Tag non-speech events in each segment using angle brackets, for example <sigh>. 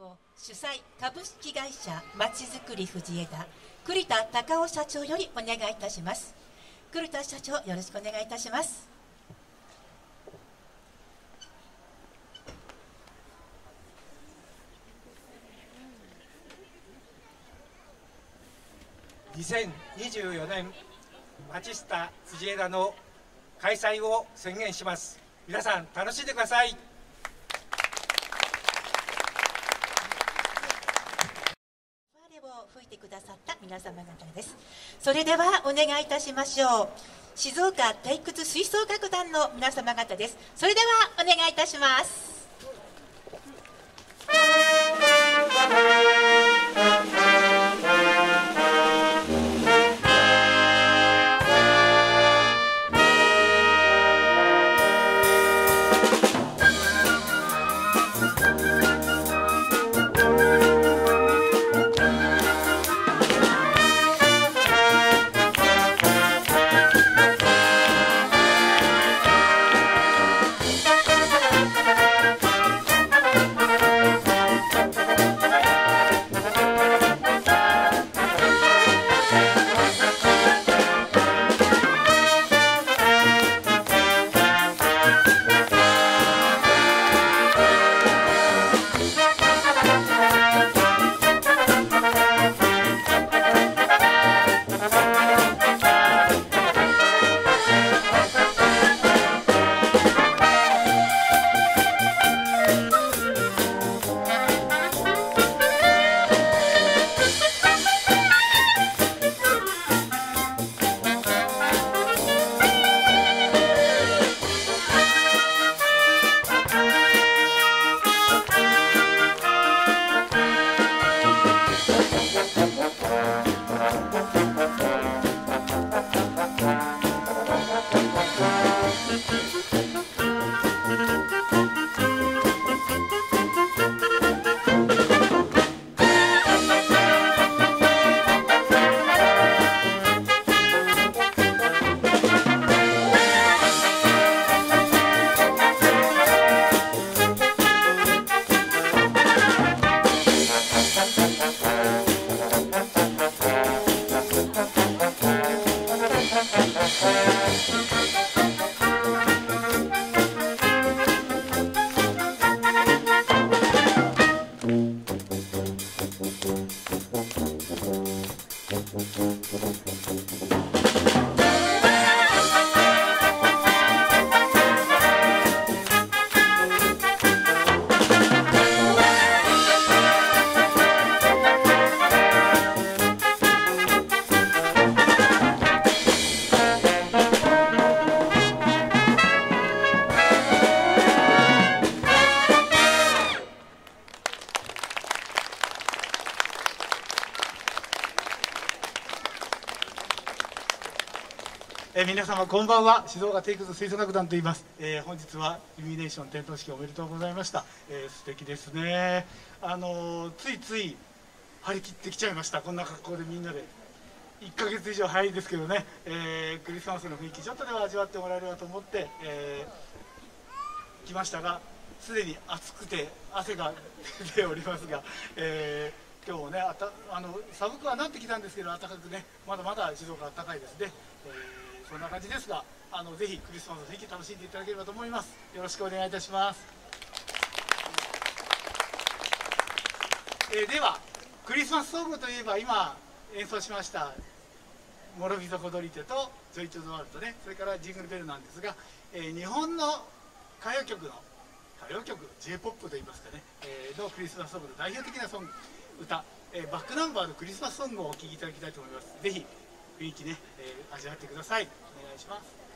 を主催株式会社まちづくり藤枝栗田隆夫社長よりお願いいたします。栗田社長よろしくお願いいたします。2024年マチスタ辻枝の開催を宣言します。皆さん楽しんでくださいを吹いてくださった皆様方です。それではお願いいたしましょう。静岡退屈吹奏楽団の皆様方です。それではお願いいたします。えー、皆様こんばんは。静岡テイクス吹奏楽団と言います、えー、本日はイルミネーション点灯式おめでとうございました、えー、素敵ですね。あのー、ついつい張り切ってきちゃいました。こんな格好でみんなで。1ヶ月以上早いですけどね、えー、クリスマスの雰囲気ちょっとでも味わってもらえればと思って、えー、来ましたがすでに暑くて汗が <laughs> 出ておりますが、えー、今日もねあたあの寒くはなってきたんですけど暖かくねまだまだ静岡暖かいですね、えーそんな感じですがあのぜひクリスマスの雰囲気楽しんでいただければと思います。よろしくお願いいたします、えー、ではクリスマスソングといえば今演奏しました「モロビゾコドリテ」と「ジョイ・チョ・ドワルトね」それから「ジングルベル」なんですが、えー、日本の歌謡曲の歌謡曲 j p o p といいますかね、えー、のクリスマスソングの代表的なソング歌、えー、バックナンバーのクリスマスソングをお聴きいただきたいと思います。ぜひ雰囲気ね、えー、味わってください。お願いします。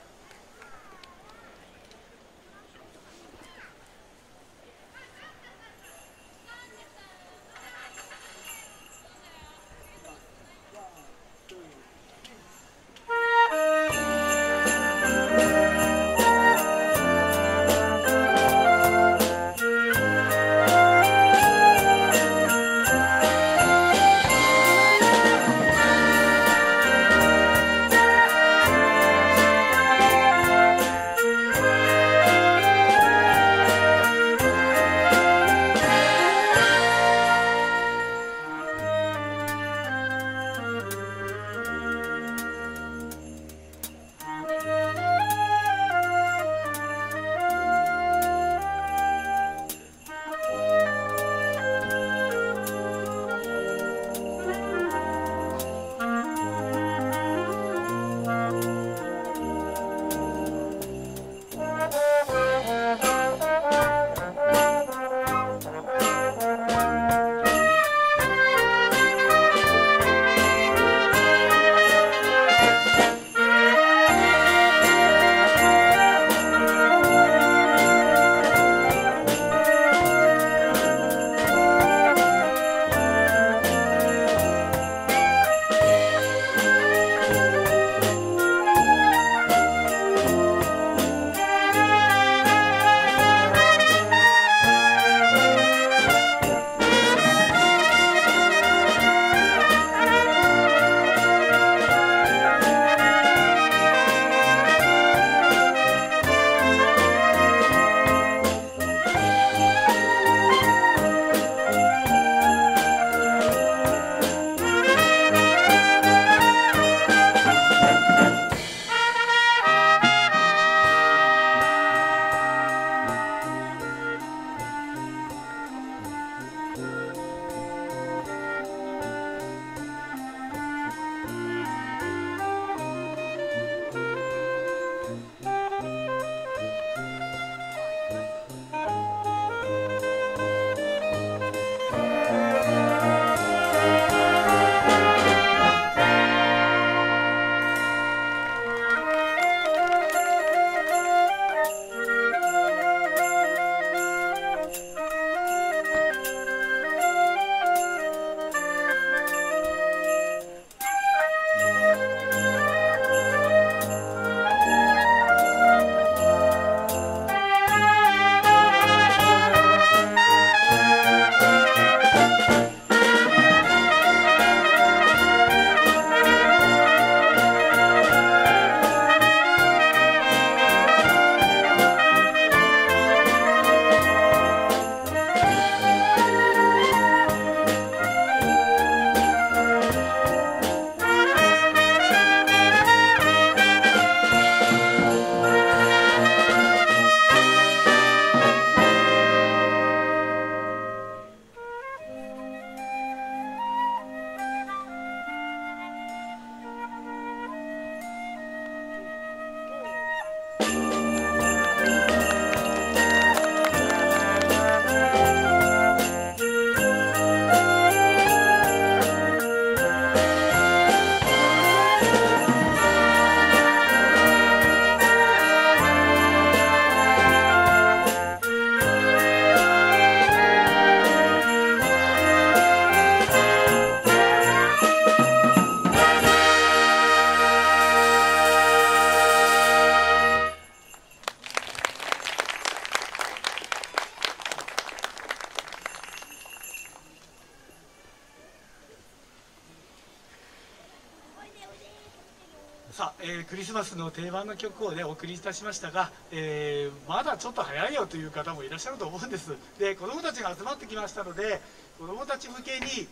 の曲をねお送りいたしましたが、えーまだちょっと早いよという方もいらっしゃると思うんです。で子どもたちが集まってきましたので子どもたち向けに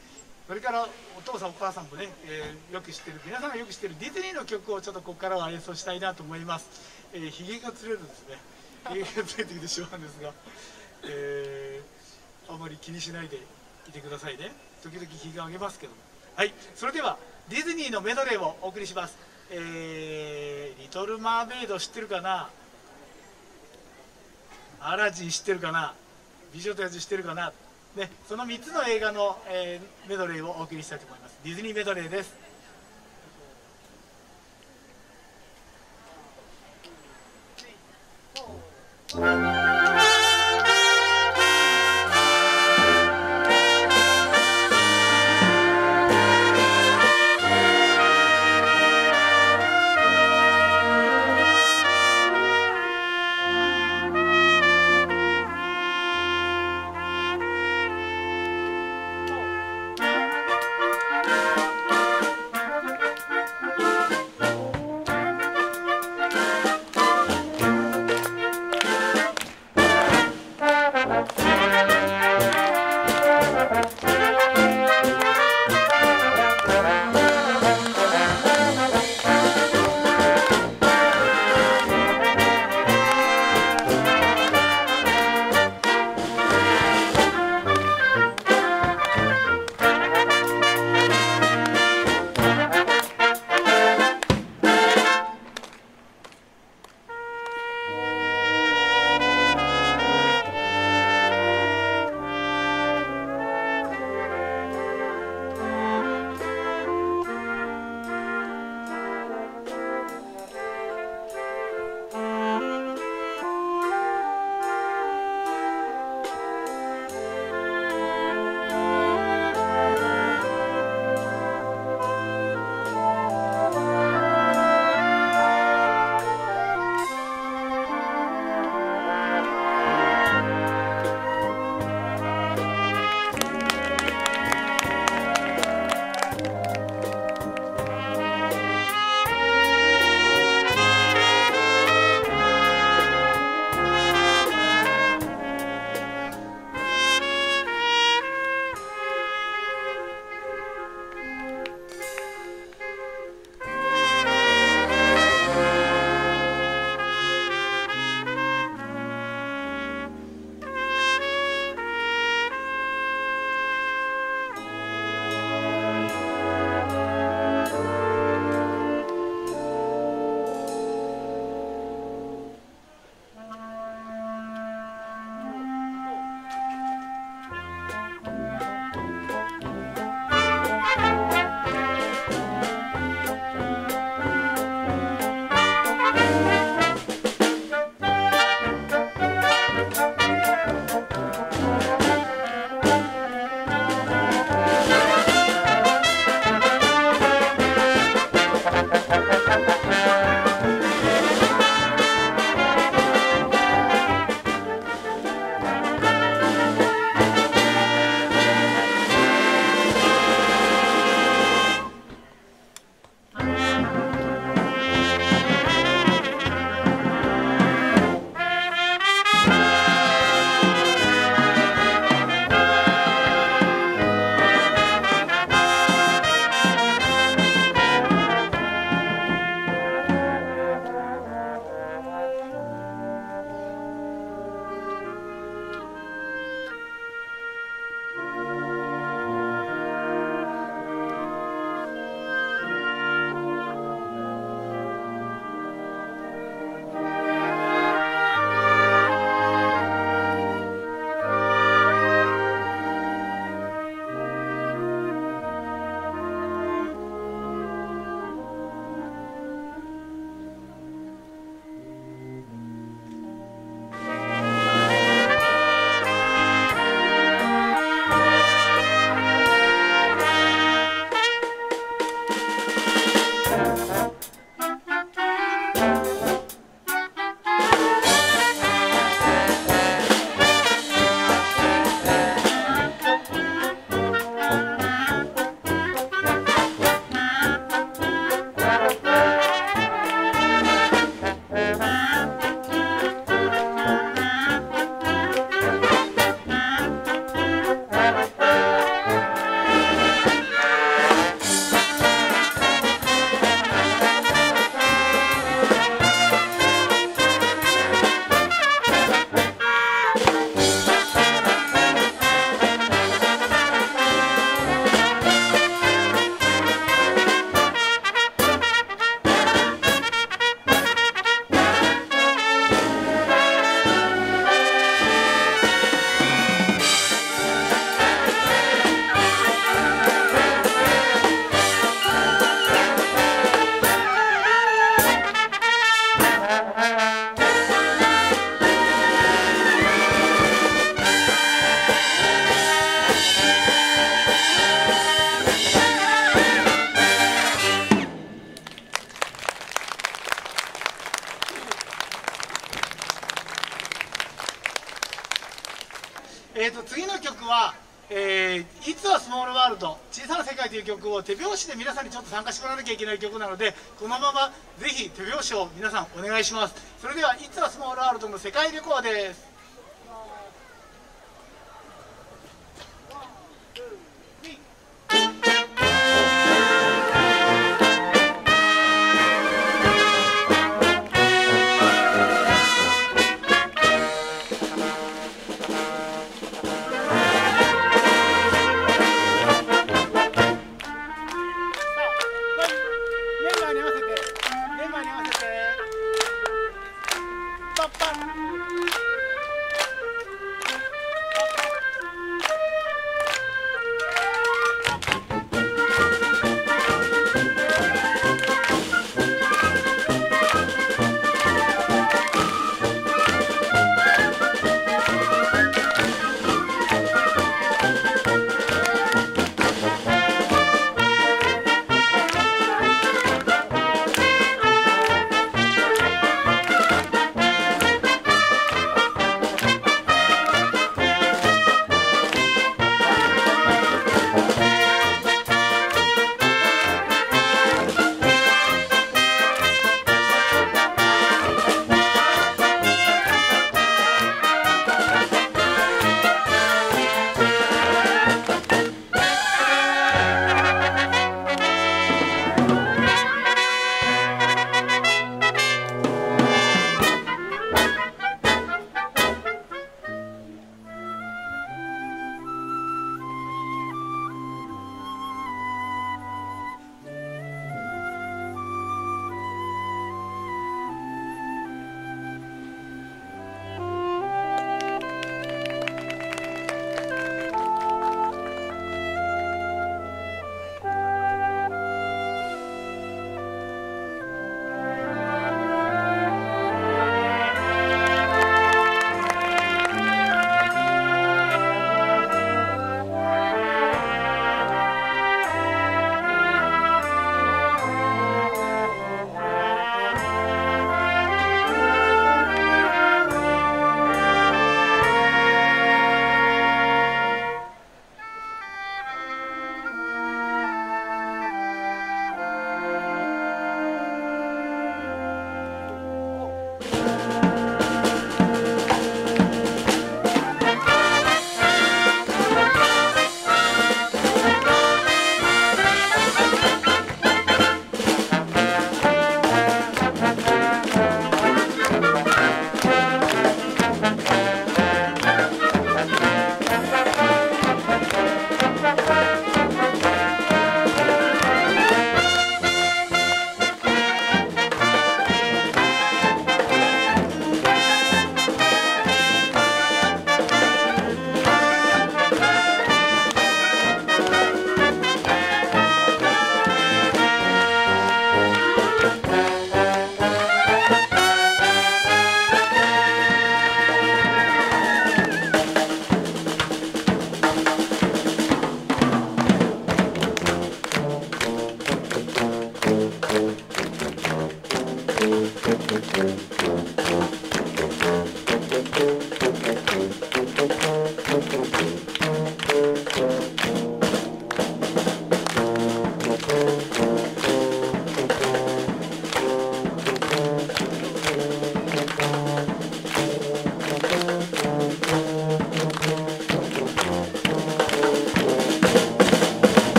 それからお父さんお母さんもね、えーよく知ってる皆さんがよく知ってるディズニーの曲をちょっとここからは演奏したいなと思います、えー、ひげがつれるんですね。<laughs> ひげがつれてきてしまうんですが、えーあまり気にしないでいてくださいね。時々ひげを上げますけども。はいそれではディズニーのメドレーをお送りしますえー、リトル・マーメイド知ってるかな？アラジン知ってるかな？美女と野獣知ってるかな？ね、その3つの映画の、えー、メドレーをお送りしたいと思います。ディズニーメドレーです。えーと、次の曲は「えー、いつはスモールワールド小さな世界」という曲を手拍子で皆さんにちょっと参加してもらわなきゃいけない曲なのでこのままぜひ手拍子を皆さんお願いします。それでは「いつはスモールワールド」の世界旅行です。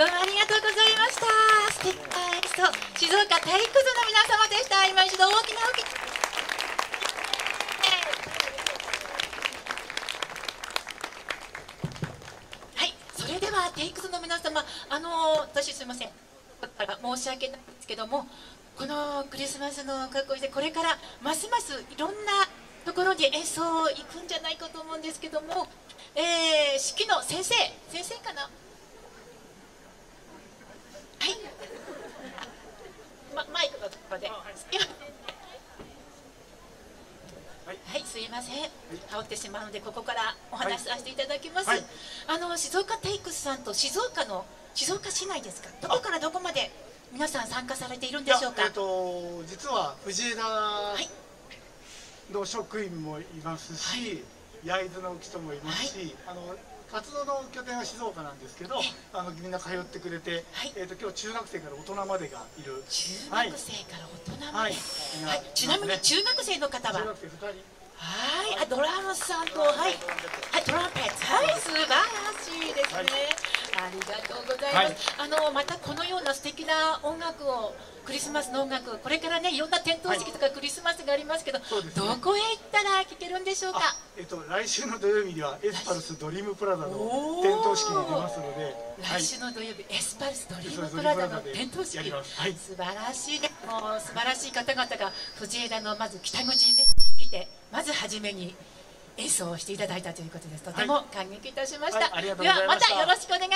どうもありがとうございました。素敵なエピソード静岡体育座の皆様でした。今一度大きな大きなはいそれではテイクスの皆様あの私すいません。申し訳ないんですけどもこのクリスマスの格好してこれからますますいろんなところに演奏行くんじゃないかと思うんですけども、えー、指揮の先生先生かなはい、ま、マイクのところで、はい、すいません、羽織ってしまうので、ここからお話しさせていただきます。はい。あの静岡テイクスさんと静岡の静岡市内ですか？どこからどこまで皆さん参加されているんでしょうか？えっ、と実は藤枝はい、の職員もいますし、焼津の人もいますし、あの活動の拠点は静岡なんですけど、あのみんな通ってくれて、はい。えっ、と今日中学生から大人までがいる。中学生から大人まで。ははい。い、ちなみに中学生の方は？中学生二人。はい、あ、ドラムさんと、はい、はい、トランペット、はい、素晴らしいですね。はいありがとうございます。あの、またこのような素敵な音楽を。クリスマスの音楽、これからね、いろんな点灯式とかクリスマスがありますけど、そうですね。どこへ行ったら聴けるんでしょうか？あえっ、と来週の土曜日にはエスパルスドリームプラザの点灯式に出ますので、来週の土曜日、エスパルスドリームプラザの点灯式、はい。素晴らしいね、もう素晴らしい方々が藤枝のまず北口にね来て、まず初めに演奏をしていただいたということです。とても感激いたしました。いい、ではまたよろしくお願